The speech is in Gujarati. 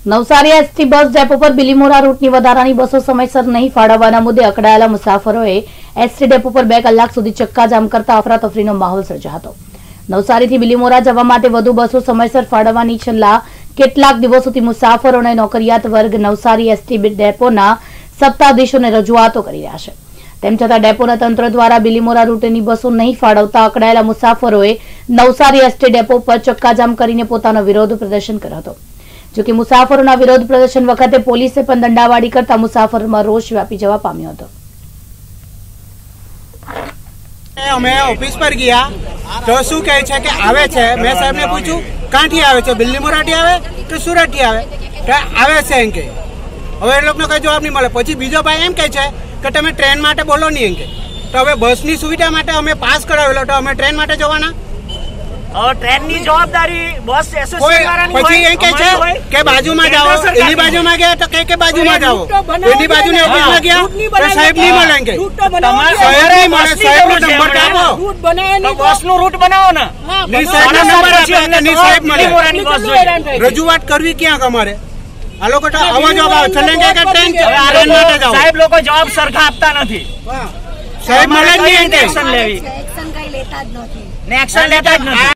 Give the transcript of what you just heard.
નવસારી એસટી બસ ડેપો પર બિલીમોરા રૂટની વધારાની બસો સમયસર નહીં ફાળવવાના મુદ્દે અકળાયેલા મુસાફરોએ એસટી ડેપો પર બે કલાક સુધી ચક્કાજામ કરતા અફરાતફરીનો માહોલ સર્જાયો હતો. નવસારીથી બિલીમોરા જવા માટે વધુ બસો સમયસર ફાળવવાની છેલ્લા કેટલાક દિવસોથી મુસાફરો અને નોકરિયાત વર્ગ નવસારી એસટી ડેપોના સત્તાધીશોને રજૂઆતો કરી રહ્યા છે. તેમ છતાં ડેપોના તંત્ર દ્વારા બિલીમોરા રૂટની બસો નહીં ફાળવતા અકળાયેલા મુસાફરોએ નવસારી એસટી ડેપો પર ચક્કાજામ કરીને પોતાનો વિરોધ પ્રદર્શન કર્યો હતો. જોકે મુસાફરોના વિરોધ પ્રદર્શન વખતે પોલીસે પણ દંડાવાળી કરતા મુસાફરોમાં રોષ વ્યાપી જવા પામ્યો હતો. અમે ઓફિસ પર ગયા તો શું કહે છે કે આવે છે? મેં સાહેબને પૂછ્યું, કાંઠી આવે છે? બિલ્લી મોરાઠી આવે કે સુરતથી આવે? તો આવે છે એમ કે. હવે એ લોકોનો કઈ જવાબ નહીં મળે. પછી બીજો ભાઈ એમ કહે છે કે તમે ટ્રેન માટે બોલો નહીં એમ કે. તો હવે બસની સુવિધા માટે અમે પાસ કરાવેલો. તો અમે ટ્રેન માટે જવાના? ટ્રેનની જવાબદારી બસ એસોસિએશન વાળાની પછી એ કહે છે કે બાજુમાં જાઓ. એની બાજુમાં ગયા તો કે કે બાજુમાં જાઓ. એની બાજુની ઓફિસમાં ગયા તો સાહેબ નહીં મળે એમ કે રૂટ તો બનાવવા તમારે. સાહેબ નહીં મળે સાહેબનો નંબર આપો. રૂટ બનાવે તો બસનું રૂટ બનાવો ને ની. સાહેબનો નંબર આપો આપે ની સાહેબ મળે. રજૂઆત કરવી ક્યાં અમારે? આ લોકો તો આવા જવાબ આવે ચલેંગે કે ટ્રેન ટ્રેન માટે જાઓ. સાહેબ લોકો જવાબ સરખા આપતા નથી. સાહેબ મળે જ નહીં એક્શન લેવી. એક્શન કઈ લેતા જ નથી. ને એક્શન લેતા જ નથી.